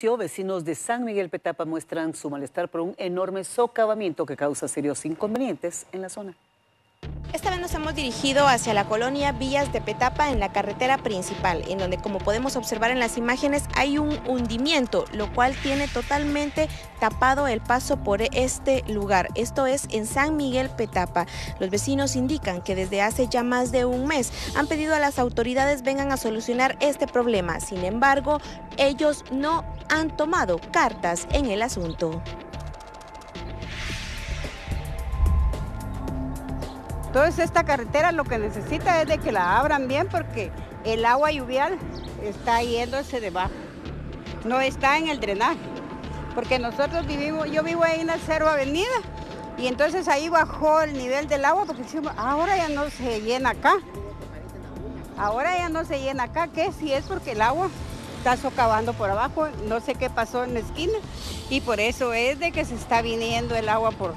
Vecinos de San Miguel Petapa muestran su malestar por un enorme socavamiento que causa serios inconvenientes en la zona. Esta vez nos hemos dirigido hacia la colonia Villas de Petapa en la carretera principal, en donde como podemos observar en las imágenes hay un hundimiento, lo cual tiene totalmente tapado el paso por este lugar. Esto es en San Miguel Petapa. Los vecinos indican que desde hace ya más de un mes han pedido a las autoridades vengan a solucionar este problema. Sin embargo, ellos no han tomado cartas en el asunto. Entonces esta carretera lo que necesita es de que la abran bien porque el agua lluvial está yéndose debajo, no está en el drenaje. Porque nosotros vivimos, yo vivo ahí en la Cerro Avenida y entonces ahí bajó el nivel del agua porque decimos, ahora ya no se llena acá. Ahora ya no se llena acá, ¿qué? Si es porque el agua está socavando por abajo, no sé qué pasó en la esquina y por eso es de que se está viniendo el agua por,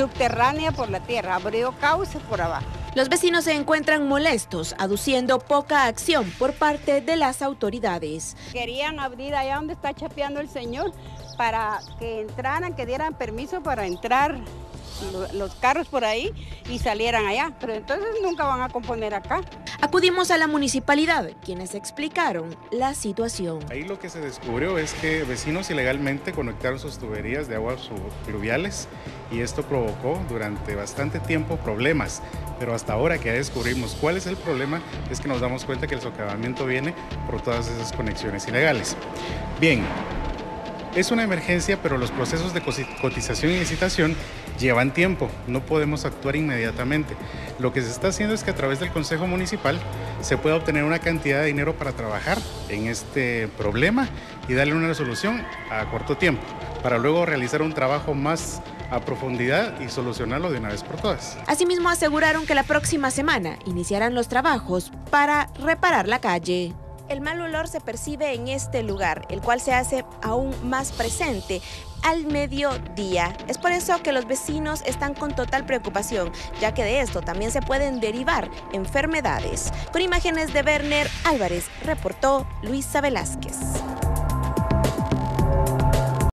subterránea por la tierra, abrió cauce por abajo. Los vecinos se encuentran molestos, aduciendo poca acción por parte de las autoridades. Querían abrir allá donde está chapeando el señor para que entraran, que dieran permiso para entrar los carros por ahí y salieran allá, pero entonces nunca van a componer acá. Acudimos a la municipalidad, quienes explicaron la situación. Ahí lo que se descubrió es que vecinos ilegalmente conectaron sus tuberías de aguas fluviales y esto provocó durante bastante tiempo problemas, pero hasta ahora que ya descubrimos cuál es el problema es que nos damos cuenta que el socavamiento viene por todas esas conexiones ilegales. Bien, es una emergencia, pero los procesos de cotización y licitación llevan tiempo, no podemos actuar inmediatamente. Lo que se está haciendo es que a través del Consejo Municipal se pueda obtener una cantidad de dinero para trabajar en este problema y darle una solución a corto tiempo, para luego realizar un trabajo más a profundidad y solucionarlo de una vez por todas. Asimismo aseguraron que la próxima semana iniciarán los trabajos para reparar la calle. El mal olor se percibe en este lugar, el cual se hace aún más presente al mediodía. Es por eso que los vecinos están con total preocupación, ya que de esto también se pueden derivar enfermedades. Con imágenes de Werner Álvarez, reportó Luisa Velázquez.